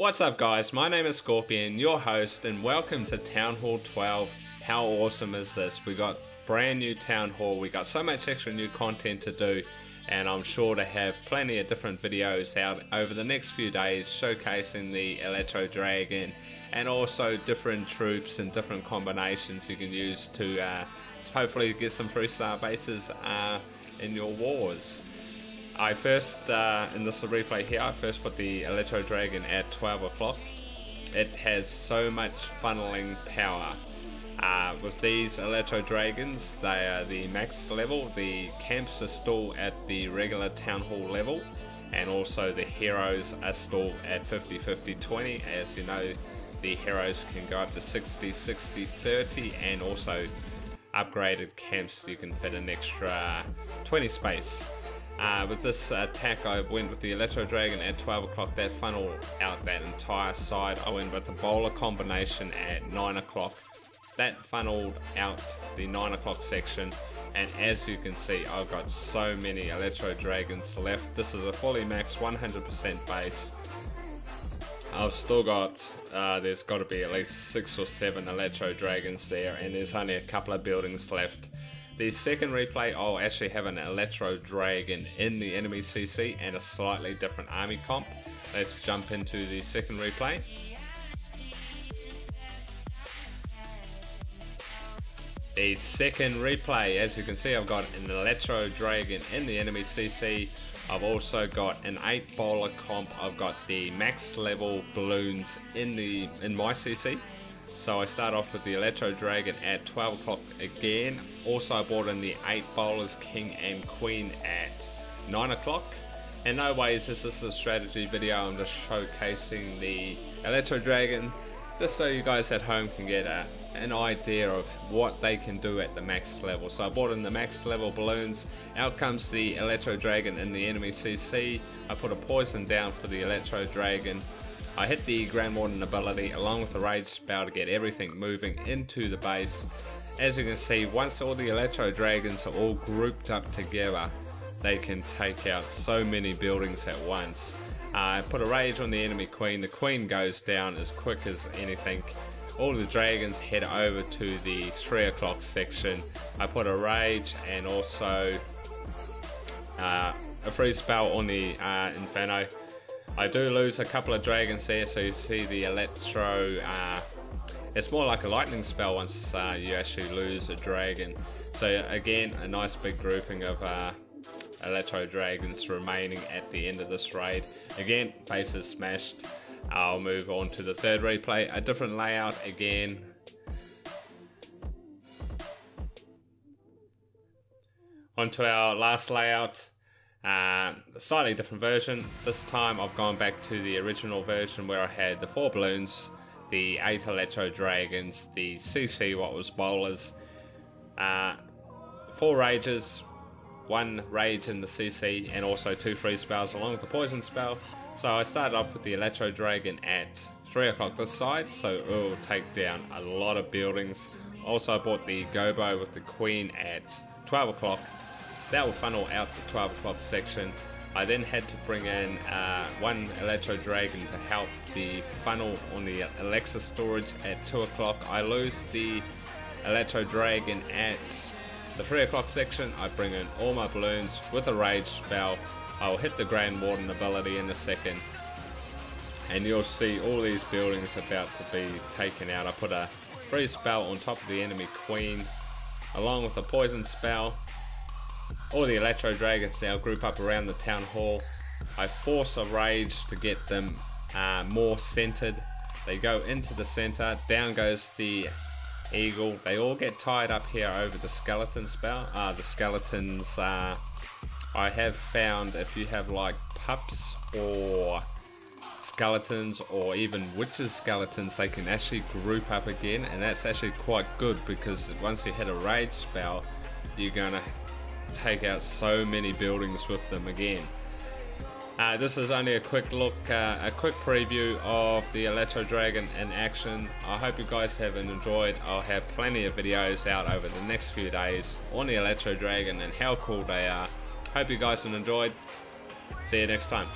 What's up guys, my name is Scorpion, your host, and welcome to Town Hall 12. How awesome is this? We got brand new Town Hall, we got so much extra new content to do, and I'm sure to have plenty of different videos out over the next few days showcasing the Electro Dragon and also different troops and different combinations you can use to uh, hopefully get some free star bases uh, in your wars. I first, uh, in this replay here, I first put the Electro Dragon at 12 o'clock. It has so much funneling power. Uh, with these Electro Dragons, they are the max level. The camps are still at the regular Town Hall level. And also the heroes are still at 50, 50, 20. As you know, the heroes can go up to 60, 60, 30. And also upgraded camps, you can fit an extra 20 space. Uh, with this attack I went with the Electro Dragon at 12 o'clock, that funnel out that entire side. I went with the bowler combination at 9 o'clock. That funneled out the 9 o'clock section and as you can see I've got so many Electro Dragons left. This is a fully maxed 100% base. I've still got, uh, there's got to be at least 6 or 7 Electro Dragons there and there's only a couple of buildings left. The second replay, I'll actually have an Electro Dragon in the enemy CC and a slightly different army comp. Let's jump into the second replay. The second replay, as you can see, I've got an Electro Dragon in the enemy CC. I've also got an 8 bowler comp. I've got the max level balloons in the in my CC. So I start off with the Electro Dragon at 12 o'clock again. Also I brought in the 8 Bowlers King and Queen at 9 o'clock. In no way is this, is a strategy video, I'm just showcasing the Electro Dragon just so you guys at home can get a, an idea of what they can do at the max level. So I brought in the max level balloons, out comes the Electro Dragon in the enemy CC, I put a poison down for the Electro Dragon, I hit the Grand Warden ability along with the Rage spell to get everything moving into the base. As you can see, once all the Electro Dragons are all grouped up together, they can take out so many buildings at once. Uh, I put a Rage on the enemy Queen, the Queen goes down as quick as anything. All the dragons head over to the 3 o'clock section. I put a Rage and also uh, a freeze spell on the uh, Inferno. I do lose a couple of dragons there, so you see the Electro, uh, it's more like a lightning spell once uh, you actually lose a dragon. So again, a nice big grouping of uh, Electro Dragons remaining at the end of this raid. Again, base is smashed. I'll move on to the third replay, a different layout again. Onto our last layout. A slightly different version. This time I've gone back to the original version where I had the four balloons, the eight Electro Dragons, the CC what was bowlers, uh, four rages, one rage in the CC, and also two freeze spells along with the poison spell. So I started off with the Electro Dragon at 3 o'clock this side, so it will take down a lot of buildings. Also I bought the Gobo with the Queen at 12 o'clock that will funnel out the 12 o'clock section. I then had to bring in uh, one Electro Dragon to help the funnel on the Elixir storage at 2 o'clock. I lose the Electro Dragon at the 3 o'clock section. I bring in all my balloons with a Rage spell. I'll hit the Grand Warden ability in a second. And you'll see all these buildings about to be taken out. I put a freeze spell on top of the enemy Queen along with a poison spell all the Electro Dragons now group up around the Town Hall. I force a Rage to get them uh, more centered. They go into the center, down goes the Eagle. They all get tied up here over the Skeleton spell. Uh, the Skeletons, uh, I have found if you have like pups or skeletons or even witches skeletons they can actually group up again and that's actually quite good because once you hit a rage spell you're gonna take out so many buildings with them again. Uh, this is only a quick look, uh, a quick preview of the Electro Dragon in action. I hope you guys have enjoyed. I'll have plenty of videos out over the next few days on the Electro Dragon and how cool they are. Hope you guys have enjoyed. See you next time.